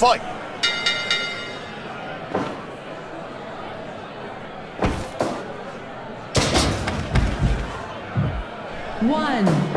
Fight! One.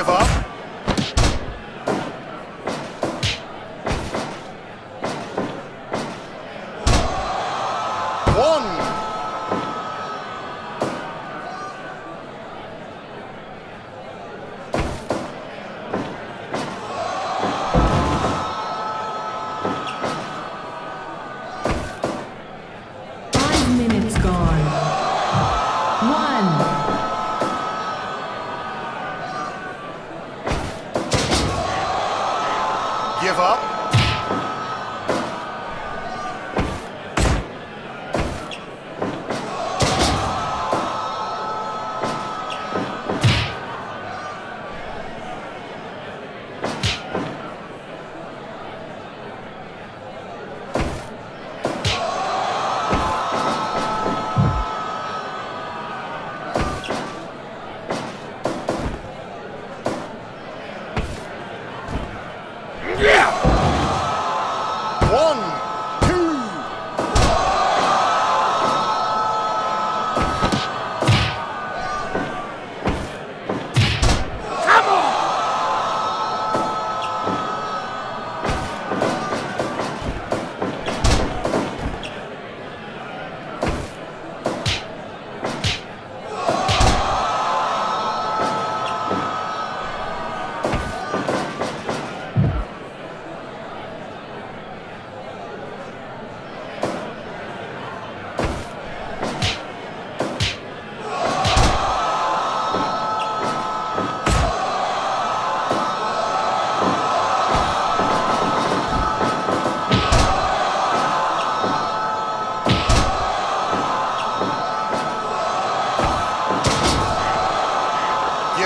Give up? Up?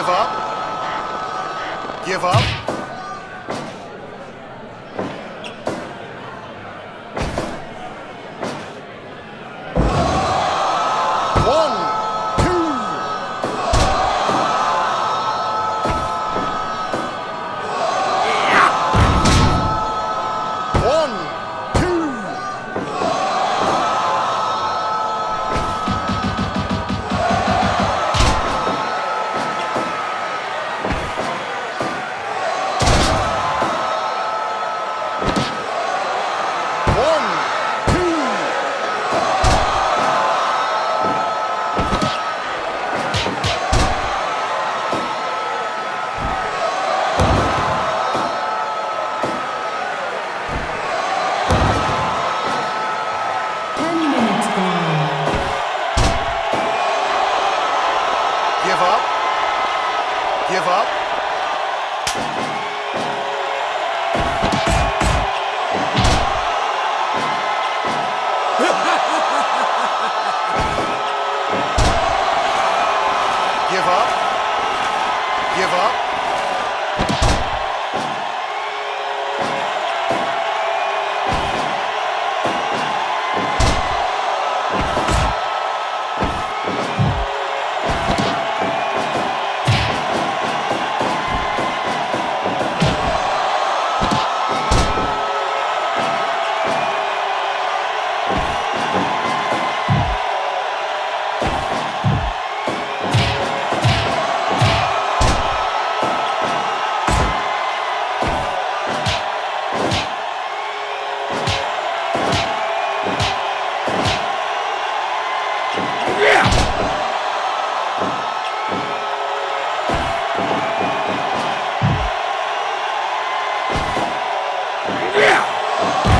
Give up? Give up? Two.